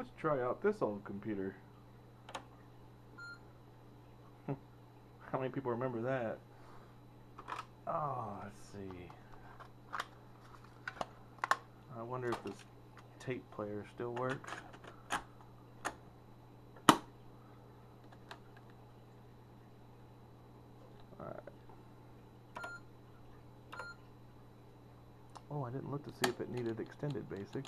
Let's try out this old computer. How many people remember that? Oh, let's see. I wonder if this tape player still works. Alright. Oh, I didn't look to see if it needed extended basic.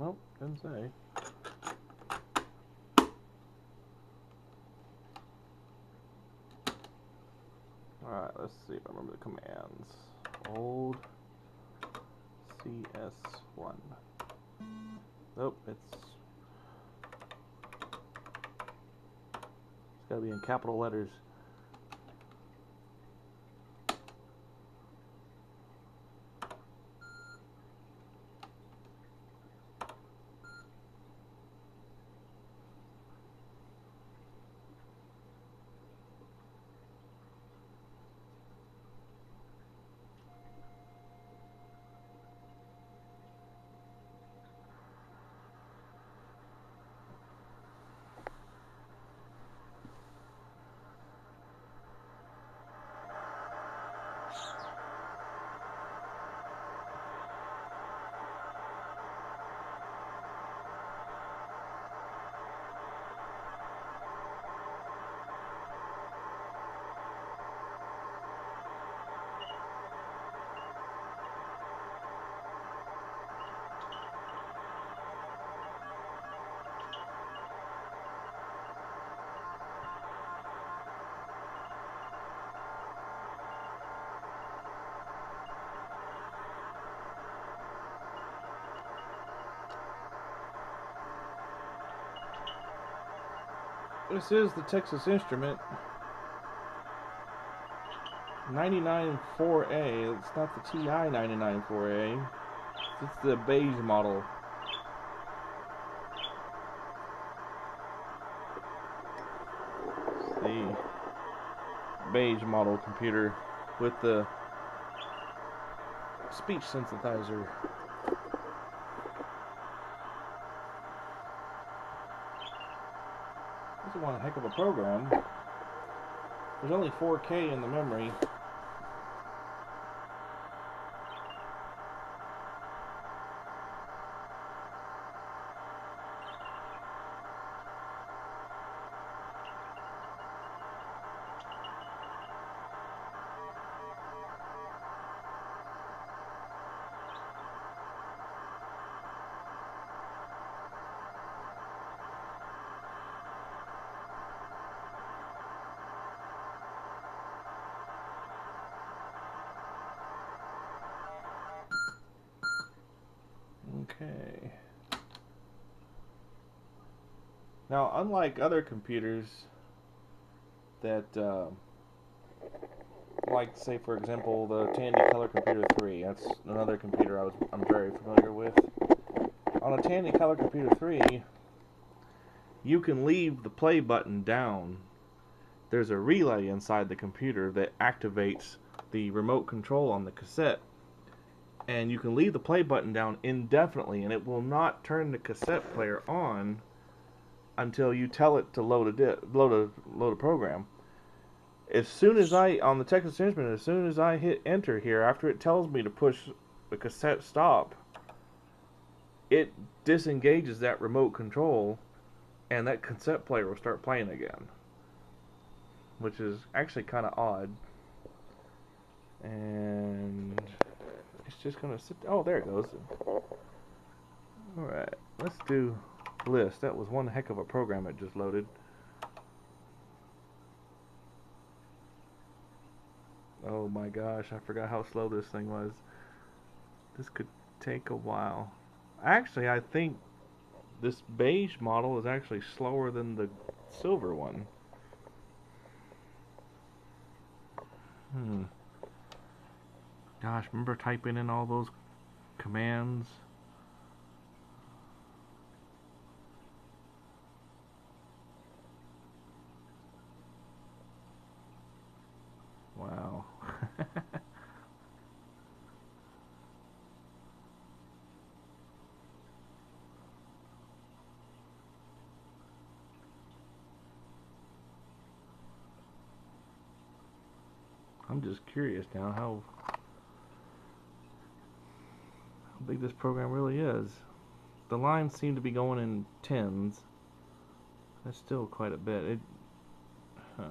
Nope, didn't say. Alright, let's see if I remember the commands. Old CS1. Nope, it's it's gotta be in capital letters. This is the Texas Instrument 994A. It's not the TI 994A. It's the beige model. It's the beige model computer with the speech synthesizer. This is one heck of a program. There's only 4K in the memory. Okay. Now, unlike other computers that, uh, like, say, for example, the Tandy Color Computer 3, that's another computer I was, I'm very familiar with. On a Tandy Color Computer 3, you can leave the play button down. There's a relay inside the computer that activates the remote control on the cassette and you can leave the play button down indefinitely and it will not turn the cassette player on until you tell it to load a di- load a load a program. As soon as I on the Texas Instrument, as soon as I hit enter here, after it tells me to push the cassette stop, it disengages that remote control, and that cassette player will start playing again, which is actually kind of odd. And just gonna sit. Oh, there it goes. All right, let's do list. That was one heck of a program it just loaded. Oh my gosh, I forgot how slow this thing was. This could take a while. Actually, I think this beige model is actually slower than the silver one. Hmm. Gosh, remember typing in all those commands? Wow. I'm just curious now how big this program really is. The lines seem to be going in tens. That's still quite a bit. It, huh.